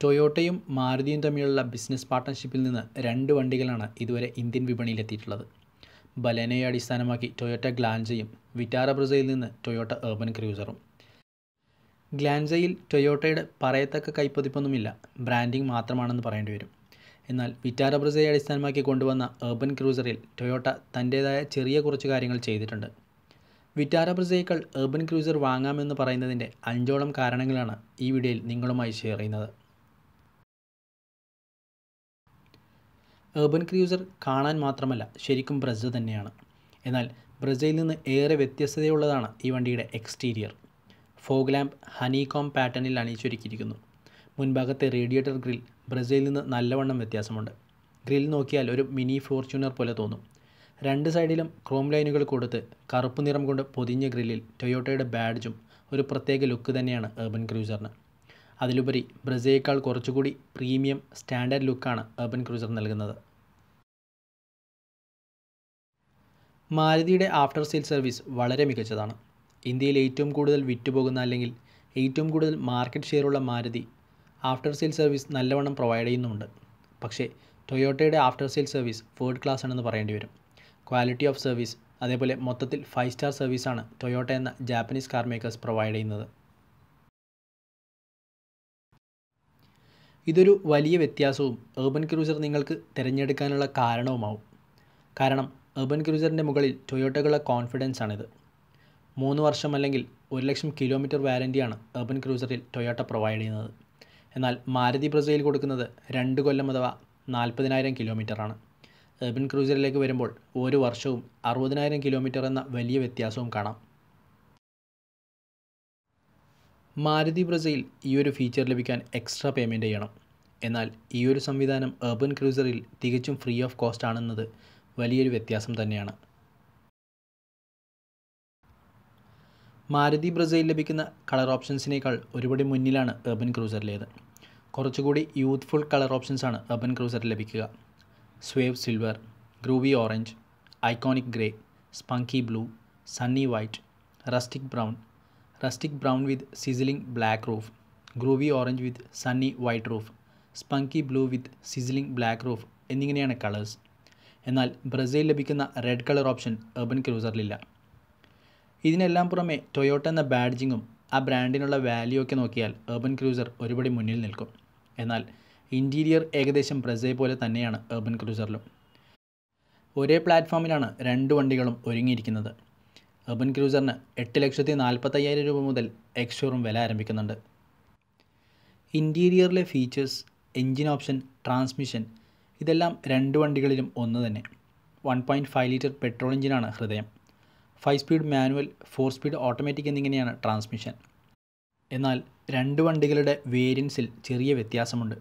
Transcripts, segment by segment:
ടൊയോട്ടയും മാരുതിയും തമ്മിലുള്ള ബിസിനസ് പാർട്ട്ണർഷിപ്പിൽ നിന്ന് രണ്ട് വണ്ടികളാണ് ഇതുവരെ ഇന്ത്യൻ വിപണിയിലെത്തിയിട്ടുള്ളത്. ബലേനയെ അടിസ്ഥാനമാക്കി ടൊയോട്ട ഗ്ലാൻസയും വിറ്റാറ ബ്രസയിൽ നിന്ന് ടൊയോട്ട ഏർബൻ ക്രൂസറും. ഗ്ലാൻസയിൽ ടൊയോട്ടയുടെ പറയത്തക്ക കൈപ്പതിപ്പൊന്നുമില്ല ബ്രാൻഡിംഗ് മാത്രമാണെന്ന് പറയേണ്ടി വരും. എന്നാൽ വിറ്റാറ ബ്രസയെ അടിസ്ഥാനമാക്കി കൊണ്ടുവന്ന ഏർബൻ ക്രൂസറിൽ ടൊയോട്ട തന്റേതായ ചെറിയ കുറച്ച് കാര്യങ്ങൾ ചെയ്തിട്ടുണ്ട്. വിറ്റാറ ബ്രസയേക്കാൾ ഏർബൻ ക്രൂസർ വാങ്ങാമെന്ന് പറയുന്നതിന്റെ അഞ്ചോളം കാരണങ്ങളാണ് ഈ വീഡിയോയിൽ നിങ്ങളുമായി ഷെയർ ചെയ്യുന്നത്. ഏർബൻ ക്രൂസർ കാണാൻ മാത്രമല്ല ശരിക്കും ബ്രസ തന്നെയാണ്. എന്നാൽ ബ്രസയിൽ നിന്ന് ഏറെ വ്യത്യസ്തതയുള്ളതാണ് ഈ വണ്ടിയുടെ എക്സ്റ്റീരിയർ ഫോഗ് ലാമ്പ് ഹണികോം പാറ്റേണിൽ അണിയിച്ചൊരുക്കിയിരിക്കുന്നു. മുൻഭാഗത്തെ റേഡിയേറ്റർ ഗ്രിൽ ബ്രസയിൽ നിന്ന് നല്ലവണ്ണം വ്യത്യാസമുണ്ട്. ഗ്രിൽ നോക്കിയാൽ ഒരു മിനി ഫോർച്യൂണർ പോലെ തോന്നും. രണ്ട് സൈഡിലും ക്രോം ലൈനുകൾ കൊടുത്ത് കറുപ്പ് നിറം കൊണ്ട് പൊതിഞ്ഞ ഗ്രില്ലിൽ ടൊയോട്ടയുടെ ബാഡ്ജും ഒരു പ്രത്യേക ലുക്ക് തന്നെയാണ് ഏർബൻ ക്രൂസറിന് അതിലുപരി ബ്രസയേക്കാൾ കുറച്ചുകൂടി പ്രീമിയം സ്റ്റാൻഡേർഡ് ലുക്കാണ് ഏർബൻ ക്രൂസർ നൽകുന്നത്. മാരുതിയുടെ ആഫ്റ്റർ സെയിൽ സർവീസ് വളരെ മികച്ചതാണ്. ഇന്ത്യയിൽ ഏറ്റവും കൂടുതൽ വിറ്റുപോകുന്ന അല്ലെങ്കിൽ ഏറ്റവും കൂടുതൽ മാർക്കറ്റ് ഷെയറുള്ള മാരുതി ആഫ്റ്റർ സെയിൽ സർവീസ് നല്ലവണ്ണം പ്രൊവൈഡ് ചെയ്യുന്നുമുണ്ട് പക്ഷേ ടൊയോട്ടയുടെ after sale service third class ആണെന്ന് പറയേണ്ടി വരും. ക്വാളിറ്റി ഓഫ് സർവീസ് അതേപോലെ മൊത്തത്തിൽ ഫൈവ് സ്റ്റാർ സർവീസാണ് ടൊയോട്ട എന്ന ജാപ്പനീസ് കാർ മേക്കേഴ്സ് പ്രൊവൈഡ് ചെയ്യുന്നത്. ഇതൊരു വലിയ വ്യത്യാസവും ഏർബൻ ക്രൂസർ നിങ്ങൾക്ക് തിരഞ്ഞെടുക്കാനുള്ള കാരണവുമാവും. കാരണം ഏർബൻ ക്രൂസറിന്റെ മുകളിൽ ടൊയോട്ടകളുടെ കോൺഫിഡൻസ് ആണിത്. മൂന്ന് വർഷം അല്ലെങ്കിൽ ഒരു ലക്ഷം കിലോമീറ്റർ വാരന്റിയാണ് അർബൻ ക്രൂസറിൽ ടൊയോട്ട പ്രൊവൈഡ് ചെയ്യുന്നത്. എന്നാൽ മാരുതി ബ്രസയിൽ കൊടുക്കുന്നത് രണ്ട് കൊല്ലം അഥവാ നാൽപ്പതിനായിരം കിലോമീറ്ററാണ് അർബൻ ക്രൂസറിലേക്ക് വരുമ്പോൾ ഓരോ വർഷവും അറുപതിനായിരം കിലോമീറ്റർ എന്ന വലിയ വ്യത്യാസവും കാണാം. മാരുതി ബ്രസയിൽ ഈ ഒരു ഫീച്ചർ ലഭിക്കാൻ എക്സ്ട്രാ പേയ്മെന്റ് ചെയ്യണം. എന്നാൽ ഈ ഒരു സംവിധാനം അർബൻ ക്രൂസറിൽ തികച്ചും ഫ്രീ ഓഫ് കോസ്റ്റ് ആണെന്നത് വലിയൊരു വ്യത്യാസം തന്നെയാണ്. മാരുതി ബ്രസയിൽ ലഭിക്കുന്ന കളർ ഓപ്ഷൻസിനേക്കാൾ ഒരുപടി മുന്നിലാണ് ഏർബൻ ക്രൂസറിലേത്. കുറച്ചുകൂടി യൂത്ത്ഫുൾ കളർ ഓപ്ഷൻസാണ് ഏർബൻ ക്രൂസറിൽ ലഭിക്കുക. Suave silver groovy orange iconic grey spunky blue sunny white rustic brown rustic brown with sizzling black roof groovy orange with sunny white roof spunky blue with sizzling black roof എന്നിങ്ങനെയാണ് colours. എന്നാൽ Brazil ലഭിക്കുന്ന red colour option urban ക്രൂസറിലില്ല ഇതിനെല്ലാം പുറമെ Toyota എന്ന ബാഡ്ജിങ്ങും ആ ബ്രാൻഡിനുള്ള value ഒക്കെ നോക്കിയാൽ ഏർബൻ ക്രൂസർ ഒരുപടി മുന്നിൽ നിൽക്കും. എന്നാൽ ഇന്റീരിയർ ഏകദേശം ബ്രസേ പോലെ തന്നെയാണ് ഏർബൻ ക്രൂസറിലും ഒരേ പ്ലാറ്റ്ഫോമിലാണ് രണ്ട് വണ്ടികളും ഒരുങ്ങിയിരിക്കുന്നത്. ഏർബൻ ക്രൂസറിന് എട്ട് ലക്ഷത്തി നാൽപ്പത്തയ്യായിരം രൂപ മുതൽ എക്സ് ഷോറൂം വില ആരംഭിക്കുന്നുണ്ട്. ഇന്റീരിയറിലെ ഫീച്ചേഴ്സ് എൻജിൻ ഓപ്ഷൻ ട്രാൻസ്മിഷൻ ഇതെല്ലാം രണ്ട് വണ്ടികളിലും ഒന്ന് തന്നെ. One point five litre petrol എഞ്ചിനാണ് ഹൃദയം. Five speed manual four speed automatic എന്നിങ്ങനെയാണ് ട്രാൻസ്മിഷൻ എന്നാൽ രണ്ട് വണ്ടികളുടെ വേരിയൻസിൽ ചെറിയ വ്യത്യാസമുണ്ട്.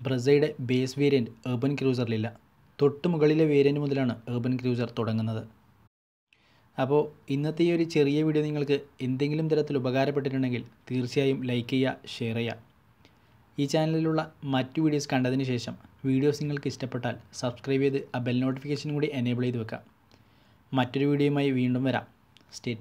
ബ്രസയുടെ ബേസ് വേരിയന്റ് ഏർബൻ ക്രൂസറിലില്ല തൊട്ട് മുകളിലെ വേരിയന്റ് മുതലാണ് ഏർബൻ ക്രൂസർ തുടങ്ങുന്നത്. അപ്പോൾ ഇന്നത്തെ ഈ ഒരു ചെറിയ വീഡിയോ നിങ്ങൾക്ക് എന്തെങ്കിലും തരത്തിൽ ഉപകാരപ്പെട്ടിട്ടുണ്ടെങ്കിൽ തീർച്ചയായും ലൈക്ക് ചെയ്യുക ഷെയർ ചെയ്യുക. ഈ ചാനലിലുള്ള മറ്റു വീഡിയോസ് കണ്ടതിന് ശേഷം വീഡിയോസ് നിങ്ങൾക്ക് ഇഷ്ടപ്പെട്ടാൽ സബ്സ്ക്രൈബ് ചെയ്ത് ആ ബെൽ നോട്ടിഫിക്കേഷൻ കൂടി എനേബിൾ ചെയ്ത് വെക്കാം മറ്റൊരു വീഡിയോയുമായി വീണ്ടും വരാം. സ്റ്റേ